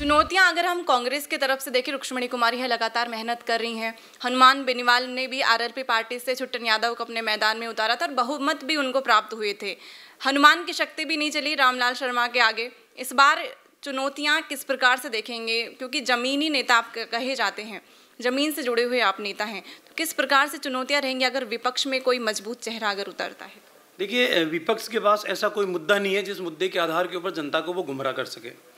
चुनौतियाँ अगर हम कांग्रेस की तरफ़ से देखें, रुक्ष्मणी कुमारी है, लगातार मेहनत कर रही हैं। हनुमान बेनीवाल ने भी आरएलपी पार्टी से छुट्टन यादव को अपने मैदान में उतारा था और बहुमत भी उनको प्राप्त हुए थे। हनुमान की शक्ति भी नहीं चली, रामलाल शर्मा के आगे। इस बार चुनौतियाँ किस प्रकार से देखेंगे? क्योंकि ज़मीनी नेता आप कहे जाते हैं। ज़मीन से जुड़े हुए आप नेता हैं। तो किस प्रकार से चुनौतियाँ रहेंगी अगर विपक्ष में कोई मज़बूत चेहरा अगर उतरता है? देखिए विपक्ष के पास ऐसा कोई मुद्दा नहीं है जिस मुद्दे के आधार के ऊपर जनता को वो गुमराह कर सके।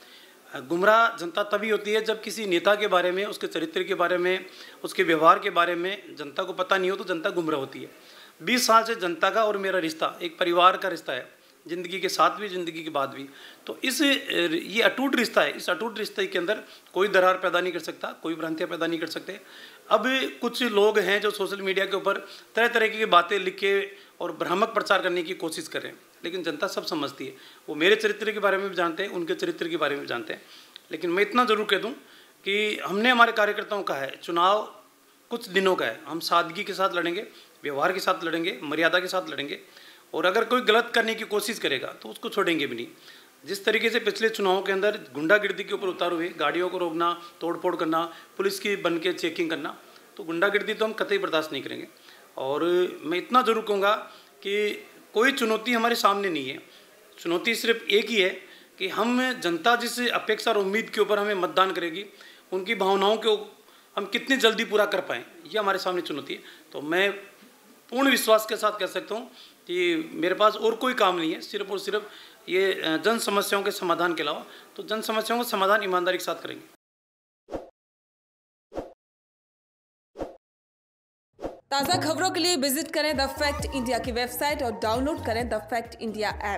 गुमराह जनता तभी होती है जब किसी नेता के बारे में, उसके चरित्र के बारे में, उसके व्यवहार के बारे में जनता को पता नहीं हो तो जनता गुमराह होती है। बीस साल से जनता का और मेरा रिश्ता, एक परिवार का रिश्ता है, ज़िंदगी के साथ भी, ज़िंदगी के बाद भी। तो इस, ये अटूट रिश्ता है, इस अटूट रिश्ते के अंदर कोई दरार पैदा नहीं कर सकता, कोई भ्रांतियाँ पैदा नहीं कर सकते। अब कुछ लोग हैं जो सोशल मीडिया के ऊपर तरह तरह की बातें लिख के और भ्रामक प्रचार करने की कोशिश कर रहे हैं। लेकिन जनता सब समझती है। वो मेरे चरित्र के बारे में भी जानते हैं, उनके चरित्र के बारे में भी जानते हैं। लेकिन मैं इतना ज़रूर कह दूँ कि हमने हमारे कार्यकर्ताओं का है, चुनाव कुछ दिनों का है। हम सादगी के साथ लड़ेंगे, व्यवहार के साथ लड़ेंगे, मर्यादा के साथ लड़ेंगे। और अगर कोई गलत करने की कोशिश करेगा तो उसको छोड़ेंगे भी नहीं। जिस तरीके से पिछले चुनावों के अंदर गुंडागिर्दी के ऊपर उतार हुए, गाड़ियों को रोकना, तोड़फोड़ करना, पुलिस की बन के चेकिंग करना तो गुंडागिर्दी तो हम कतई बर्दाश्त नहीं करेंगे। और मैं इतना ज़रूर कहूँगा कि कोई चुनौती हमारे सामने नहीं है। चुनौती सिर्फ़ एक ही है कि हम जनता जिस अपेक्षा और उम्मीद के ऊपर हमें मतदान करेगी, उनकी भावनाओं को हम कितनी जल्दी पूरा कर पाएँ, ये हमारे सामने चुनौती है। तो मैं पूर्ण विश्वास के साथ कह सकता हूँ कि मेरे पास और कोई काम नहीं है, सिर्फ़ और सिर्फ़ ये जन समस्याओं के समाधान के अलावा। तो जन समस्याओं का समाधान ईमानदारी के साथ करेंगे। ताज़ा खबरों के लिए विज़िट करें द फैक्ट इंडिया की वेबसाइट और डाउनलोड करें द फैक्ट इंडिया ऐप।